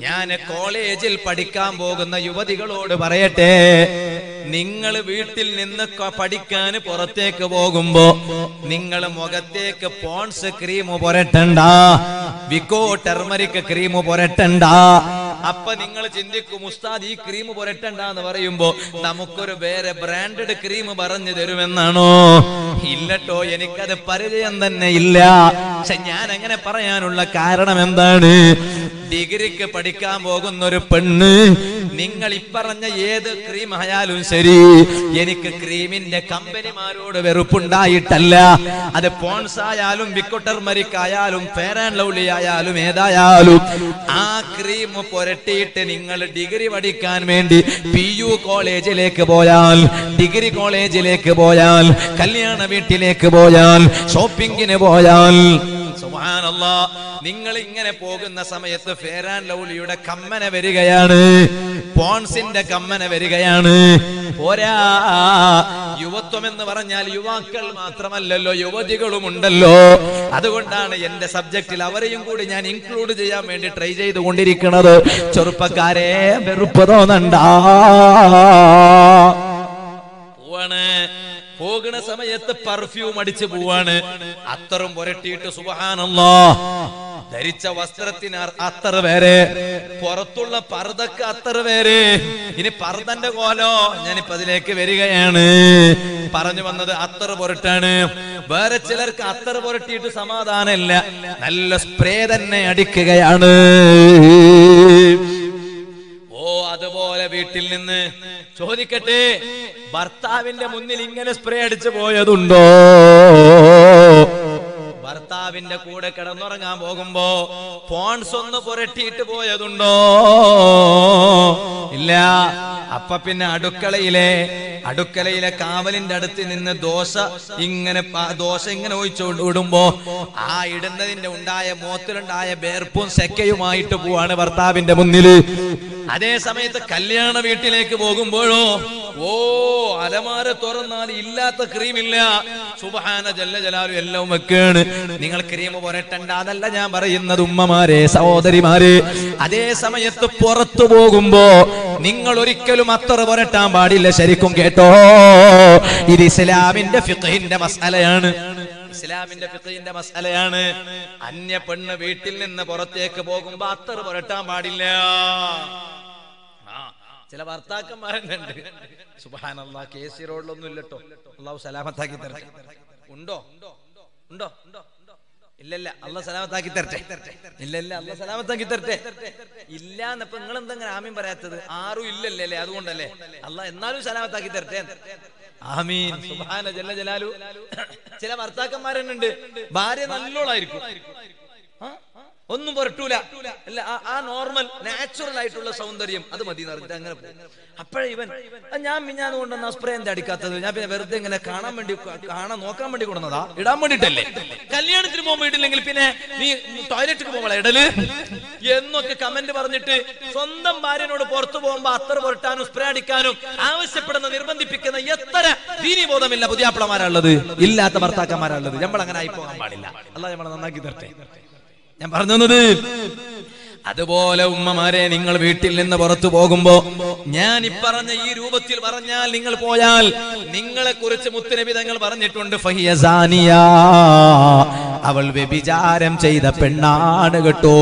ഞാൻ കോളേജിൽ പഠിക്കാൻ പോകുന്ന യുവതികളോട് പറയട്ടെ. നിങ്ങൾ വീട്ടിൽ നിന്ന് പഠിക്കാൻ പുറത്തേക്ക് പോകുമ്പോ നിങ്ങൾ മുഖത്തേക്ക് പോൺസ് ക്രീം പുരട്ടണ്ട. വിക്കോ ടെർമറിക് ക്രീം പുരട്ടണ്ട. അപ്പൊ നിങ്ങൾ ചിന്തിക്കും ഉസ്താദ് ഈ ക്രീം പുരട്ടണ്ട എന്ന് പറയുമ്പോ നമുക്കൊരു വേറെ ബ്രാൻഡഡ് ക്രീം പറഞ്ഞു തരുമെന്നാണോ? ഇല്ലട്ടോ എനിക്കത് പരിചയം തന്നെ ഇല്ല. പക്ഷെ ഞാൻ അങ്ങനെ പറയാനുള്ള കാരണം എന്താണ്? ഡിഗ്രിക്ക് പഠിക്കാൻ പോകുന്ന ഒരു പെണ്ണ്. നിങ്ങൾ ഇപ്പറഞ്ഞ ഏത് ക്രീം ആയാലും ശരി എനിക്ക് ക്രീമിന്റെ കമ്പനിമാരോട് വെറുപ്പുണ്ടായിട്ടല്ല. അത് പോൺസ് ആയാലും വിക്കുട്ടർ മരിക്കായാലും ഫെയർ ആൻഡ് ലവ്ലി ആയാലും ഏതായാലും ആ ക്രീം പുരട്ടിയിട്ട് നിങ്ങൾ ഡിഗ്രി പഠിക്കാൻ വേണ്ടി പി യു കോളേജിലേക്ക് പോയാൽ ഡിഗ്രി കോളേജിലേക്ക് പോയാൽ കല്യാണ വീട്ടിലേക്ക് പോയാൽ ഷോപ്പിംഗിന് പോയാൽ നിങ്ങൾ ഇങ്ങനെ പോകുന്ന സമയത്ത് ഫേരാൻ ലൗലിയുടെ കമ്മന വരികയാണ്. പോൺസിന്റെ കമ്മന വരികയാണ്. പോരാ യുവത്വം എന്ന് പറഞ്ഞാൽ യുവാക്കൾ മാത്രമല്ലല്ലോ യുവതികളും ഉണ്ടല്ലോ അതുകൊണ്ടാണ് എന്റെ സബ്ജക്റ്റിൽ അവരെയും കൂടി ഞാൻ ഇൻക്ലൂഡ് ചെയ്യാൻ വേണ്ടി ട്രൈ ചെയ്തുകൊണ്ടിരിക്കുന്നത്. ചെറുപ്പക്കാരെ വെറുപ്പ് തോന്നണ്ട. പോകുന്ന സമയത്ത് പെർഫ്യൂം അടിച്ച് പോവാണ്. അത്തറും പുരട്ടിയിട്ട് സുബഹാനല്ലോ. ധരിച്ച വസ്ത്രത്തിന് അത്ര വേറെ. പുറത്തുള്ള പർദ്ദക്ക് അത്ര വേറെ. ഇനി പർദന്റെ കോലോ ഞാനിപ്പോ അതിലേക്ക് വരികയാണ്. പറഞ്ഞു വന്നത് അത്തർ പുരട്ടാണ്. വേറെ ചിലർക്ക് അത്തർ പുരട്ടിയിട്ട് സമാധാനമില്ല. നല്ല സ്പ്രേ തന്നെ അടിക്കുകയാണ്. ഓ അതുപോലെ വീട്ടിൽ നിന്ന് ചോദിക്കട്ടെ ഭർത്താവിന്റെ മുന്നിൽ ഇങ്ങനെ സ്പ്രേ അടിച്ചു പോയതുണ്ടോ? ഭർത്താവിന്റെ കൂടെ കിടന്നുറങ്ങാൻ പോകുമ്പോ ഫോൺസ് ഒന്ന് പുരട്ടിയിട്ട് പോയതുണ്ടോ? ഇല്ല. അപ്പ പിന്നെ അടുക്കളയിലെ അടുക്കളയിലെ കാവലിന്റെ അടുത്ത് നിന്ന് ദോശ ഇങ്ങനെ ദോശ ഇങ്ങനെ ഒഴിച്ചു ഇടുമ്പോ ആ ഇടുന്നതിന്റെ ഉണ്ടായ മോത്തിലുണ്ടായ ബേർപ്പും സെക്കയുമായിട്ട് പോവാണ് ഭർത്താവിന്റെ മുന്നിൽ അതേ സമയത്ത് കല്യാണ വീട്ടിലേക്ക് പോകുമ്പോഴോ ഓ അലമാര തുറന്നാൽ ഇല്ലാത്ത ക്രീം ഇല്ല സുബഹാന ജല്ല ജലാലു എല്ലാം വെക്കാണ്. നിങ്ങൾ ക്രീം പുരട്ടണ്ട അതല്ല ഞാൻ പറയുന്നത് ഉമ്മമാരെ സഹോദരിമാരെ. അതേ സമയത്ത് പുറത്തു പോകുമ്പോ നിങ്ങൾ ഒരിക്കലും അത്ര പുരട്ടാൻ പാടില്ല ശരിക്കും കേട്ടോ. ഇത് ഇസ്ലാമിന്റെ ഫിഖഹിന്റെ മസാലയാണ്. ഇസ്ലാമിന്റെ ഫിഖഹിന്റെ മസാലയാണ്. അന്യ പെണ്ണ് വീട്ടിൽ നിന്ന് പുറത്തേക്ക് പോകുമ്പോ അത്തർ പുരട്ടാൻ പാടില്ല. ചില ഭർത്താക്കന്മാരുണ്ട് സുബാനല്ല കെ സി റോഡിലൊന്നും ഇല്ലട്ടോ. അള്ളാഹു സലാമത്താക്കി തരട്ടെ. ഉണ്ടോ? ഉണ്ടോ? ഇല്ലല്ല അല്ല സലാമത്താക്കി തരട്ടെ. ഇല്ലല്ല അല്ല സലാമത്താക്കി തരട്ടെ. ഇല്ല എന്നപ്പോ നിങ്ങൾ എന്തെങ്കിലും ആമീൻ പറയാത്തത്? ആരും ഇല്ലല്ലേ അതുകൊണ്ടല്ലേ? അല്ല എന്നാലും സലാമത്താക്കി തരട്ടെ. ആമീൻ. സുബാന ജല്ല ജലാലു. ചില ഭർത്താക്കന്മാരെന്നുണ്ട് ഭാര്യ നല്ലോളായിരിക്കും? ഒന്നും പുരട്ടൂല. അല്ല ആ- നോർമൽ നാച്ചുറൽ ആയിട്ടുള്ള സൗന്ദര്യം അത് മതി നിറഞ്ഞിട്ട് അങ്ങനെ അപ്പോഴേ ഇവൻ ഞാൻ മിഞ്ഞാന്ന് കൊണ്ടുവന്ന സ്പ്രേ എന്താ അടിക്കാത്തത് ഞാൻ പിന്നെ വെറുതെ ഇങ്ങനെ കാണാൻ വേണ്ടി കാണാൻ നോക്കാൻ വേണ്ടി കൊണ്ടുവന്നതാ? ഇടാൻ വേണ്ടിട്ടല്ലേ? കല്യാണത്തിന് പോകുമ്പോ ഇടില്ലെങ്കിൽ പിന്നെ നീ ടോയ്ലറ്റിൽ പോകുമ്പോളെ ഇടൽ? എന്നൊക്കെ കമന്റ് പറഞ്ഞിട്ട് സ്വന്തം ഭാര്യനോട് പുറത്തു പോകുമ്പോ അത്ര പുരട്ടാനും സ്പ്രേ അടിക്കാനും ആവശ്യപ്പെടുന്ന നിർബന്ധിപ്പിക്കുന്ന എത്ര ദീനീബോധമില്ല പുതിയാപ്പിളമാരുള്ളത് ഇല്ലാത്ത ഭർത്താക്കന്മാരുള്ളത് നമ്മൾ അങ്ങനെ ആയി പോകാൻ പാടില്ല. അല്ല നമ്മളെ നന്നാക്കി തരട്ടെ. ഞാൻ പറഞ്ഞത് അതുപോലെ ഉമ്മമാരെ നിങ്ങൾ വീട്ടിൽ നിന്ന് പുറത്തു പോകുമ്പോ ഞാൻ ഇപ്പറഞ്ഞ ഈ രൂപത്തിൽ പറഞ്ഞാൽ നിങ്ങൾ പോയാൽ നിങ്ങളെ കുറിച്ച് മുത്തുനബി തങ്ങൾ പറഞ്ഞിട്ടുണ്ട്. അവൾ വ്യഭിചാരം ചെയ്ത പെണ്ണാണ് കേട്ടോ.